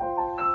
you